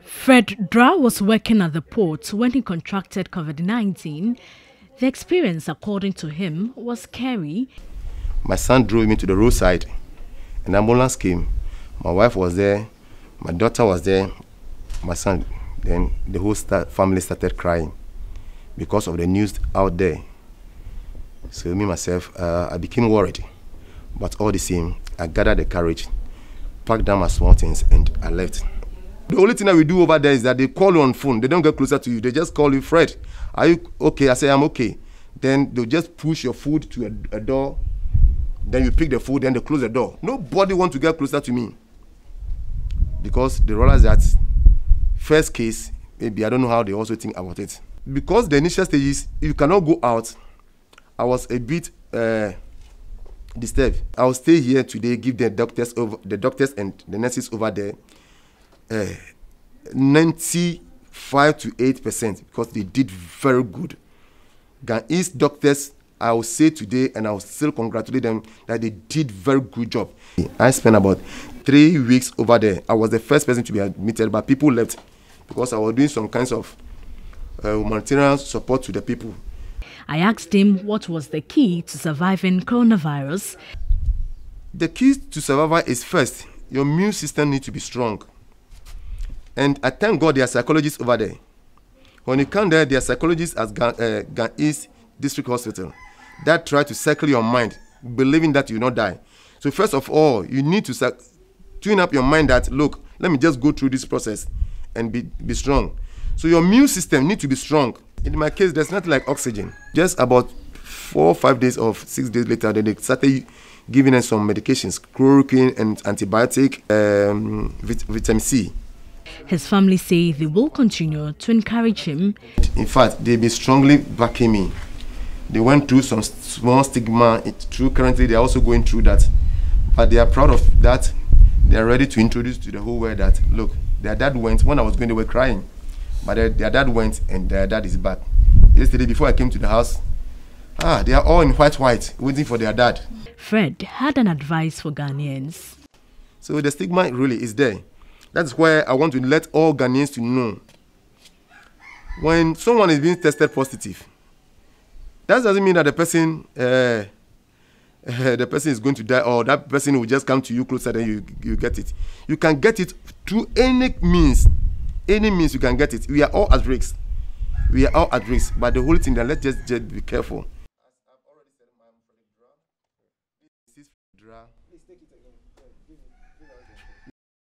Fred Dra was working at the port when he contracted COVID 19. The experience, according to him, was scary. My son drove me to the roadside. An ambulance came. My wife was there. My daughter was there. My son. Then the whole start, family started crying because of the news out there. So me myself, uh, I became worried. But all the same, I gathered the courage, packed down my small things, and I left. The only thing that we do over there is that they call you on phone. They don't get closer to you. They just call you, Fred. Are you okay? I say I'm okay. Then they'll just push your food to a, a door. Then you pick the food. Then they close the door. Nobody want to get closer to me because they realize that first case maybe I don't know how they also think about it because the initial stages you cannot go out. I was a bit uh, disturbed. I'll stay here today. Give the doctors over the doctors and the nurses over there uh, 95 to 8 percent because they did very good. Ghanese doctors, I will say today, and I will still congratulate them that they did very good job. I spent about three weeks over there. I was the first person to be admitted, but people left because I was doing some kinds of uh, humanitarian support to the people. I asked him what was the key to surviving coronavirus. The key to survival is first, your immune system needs to be strong. And I thank God there are psychologists over there. When you come there, there are psychologists at uh, East District Hospital that try to circle your mind, believing that you will not die. So first of all, you need to tune up your mind that, look, let me just go through this process and be, be strong. So your immune system need to be strong. In my case, there's nothing like oxygen. Just about four or five days or six days later, then they started giving us some medications, chloroquine and antibiotic, um, vit vitamin C. His family say they will continue to encourage him. In fact, they've been strongly backing me. They went through some small stigma. Through currently, they're also going through that, but they are proud of that. They are ready to introduce to the whole world that look, their dad went when I was going. They were crying, but their, their dad went and their dad is back. Yesterday, before I came to the house, ah, they are all in white, white, waiting for their dad. Fred had an advice for Ghanaians. So the stigma really is there. That's where I want to let all Ghanaians to know. When someone is being tested positive, that doesn't mean that the person uh, uh, the person is going to die or that person will just come to you closer than you you get it. You can get it through any means, any means you can get it. We are all at risk. We are all at risk. But the whole thing, that let's just, just be careful.